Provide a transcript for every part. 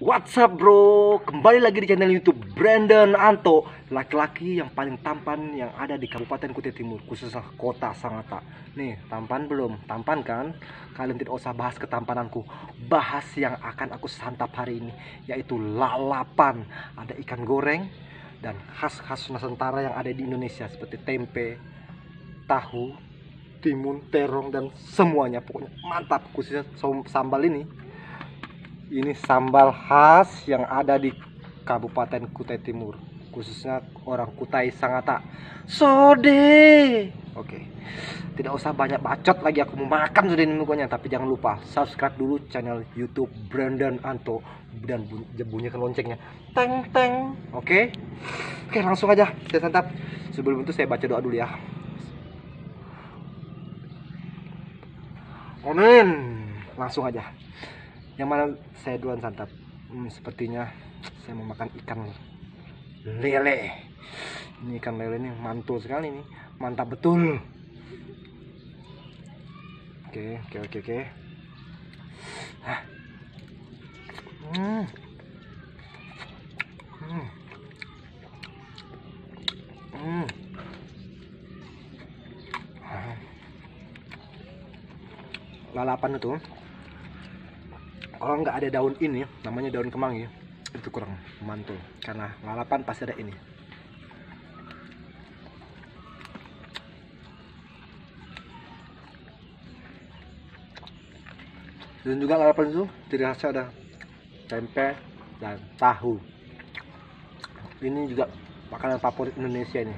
What's up bro? Kembali lagi di channel YouTube Brandon Anto, laki-laki yang paling tampan yang ada di Kabupaten Kutai Timur, khususnya Kota Sangatta. Nih, tampan belum? Tampan kan? Kalian tidak usah bahas ketampananku. Bahas yang akan aku santap hari ini, yaitu lalapan. Ada ikan goreng dan khas-khas Nusantara yang ada di Indonesia seperti tempe, tahu, timun, terong dan semuanya pokoknya mantap khususnya sambal ini ini sambal khas yang ada di Kabupaten Kutai Timur khususnya orang Kutai Sangatta Sode! Oke tidak usah banyak bacot lagi aku mau makan sudah ini pokoknya. Tapi jangan lupa subscribe dulu channel YouTube Brandon Anto dan bunyikan loncengnya. Teng teng. Oke? Oke langsung aja. Saya santap. Sebelum itu saya baca doa dulu ya. Amin. Langsung aja. Yang mana saya duluan santap? Hmm, sepertinya saya mau makan ikan lele. Ini ikan lele ini mantul sekali nih. Mantap betul. Oke, oke, oke, oke. Hmm. Hmm. Hmm. lalapan itu kalau nggak ada daun ini namanya daun kemangi itu kurang mantul. Karena lalapan pasti ada ini. Dan juga lalapan itu tidak khasnya ada tempe dan tahu. Ini juga makanan favorit Indonesia ini.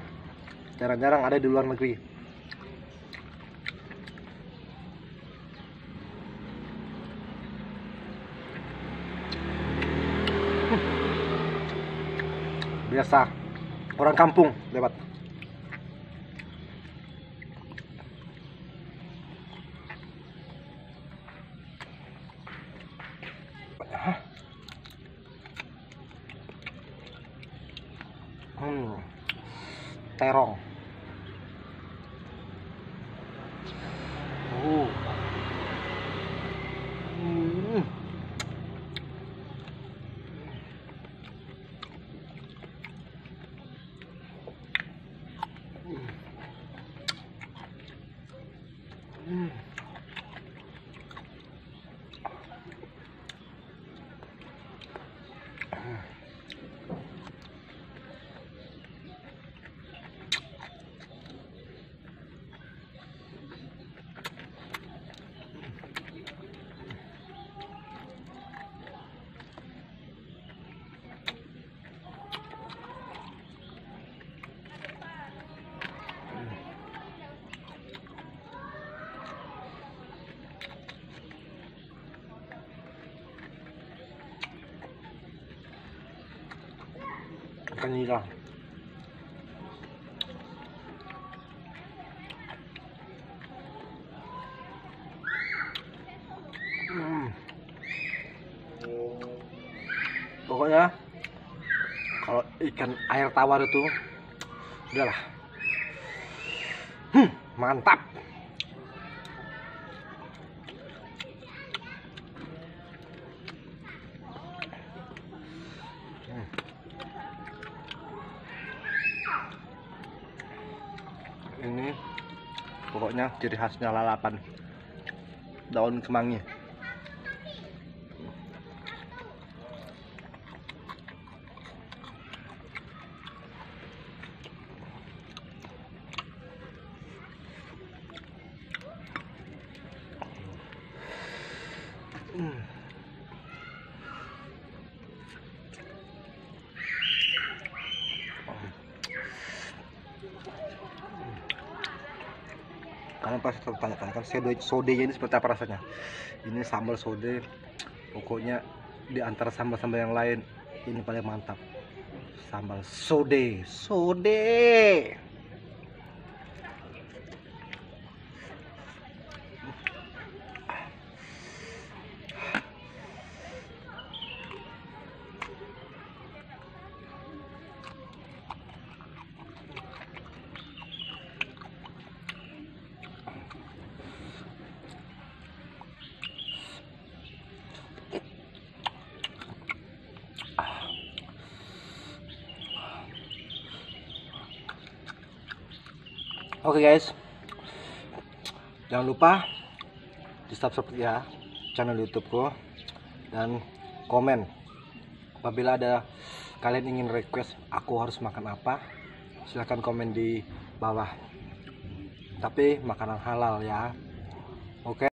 Jarang-jarang ada di luar negeri biasa. Orang kampung lewat. Hmm. terong uh. hmm. Hmm. Pokoknya kalau ikan air tawar itu udahlah hmm, mantap ini pokoknya ciri khasnya lalapan daun kemangi hmm. Kalian pasti tertanya kan sode ini seperti apa rasanya? Ini sambal sode pokoknya di antara sambal-sambal yang lain ini paling mantap. Sambal sode. Sode Oke guys, jangan lupa di subscribe ya channel YouTubeku. Dan komen. Apabila ada kalian ingin request aku harus makan apa silahkan komen di bawah. Tapi makanan halal ya. Oke